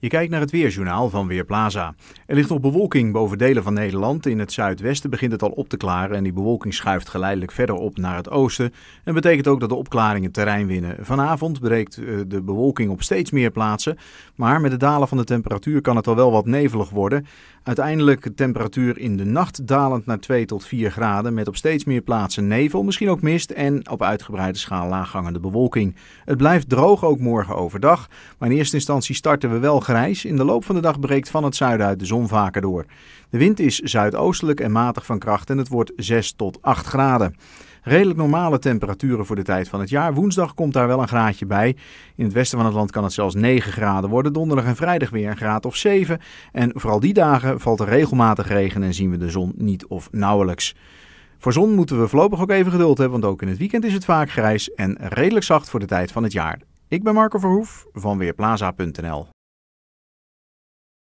Je kijkt naar het weerjournaal van Weerplaza. Er ligt nog bewolking boven delen van Nederland. In het zuidwesten begint het al op te klaren en die bewolking schuift geleidelijk verder op naar het oosten. En betekent ook dat de opklaringen terrein winnen. Vanavond breekt eh, de bewolking op steeds meer plaatsen, maar met het dalen van de temperatuur kan het al wel wat nevelig worden. Uiteindelijk de temperatuur in de nacht dalend naar 2 tot 4 graden met op steeds meer plaatsen nevel, misschien ook mist en op uitgebreide schaal laaghangende bewolking. Het blijft droog ook morgen overdag, maar in eerste instantie starten we wel grijs. In de loop van de dag breekt van het zuiden uit de zon vaker door. De wind is zuidoostelijk en matig van kracht en het wordt 6 tot 8 graden. Redelijk normale temperaturen voor de tijd van het jaar. Woensdag komt daar wel een graadje bij. In het westen van het land kan het zelfs 9 graden worden. Donderdag en vrijdag weer een graad of 7. En vooral die dagen valt er regelmatig regen en zien we de zon niet of nauwelijks. Voor zon moeten we voorlopig ook even geduld hebben, want ook in het weekend is het vaak grijs en redelijk zacht voor de tijd van het jaar. Ik ben Marco Verhoef van Weerplaza.nl.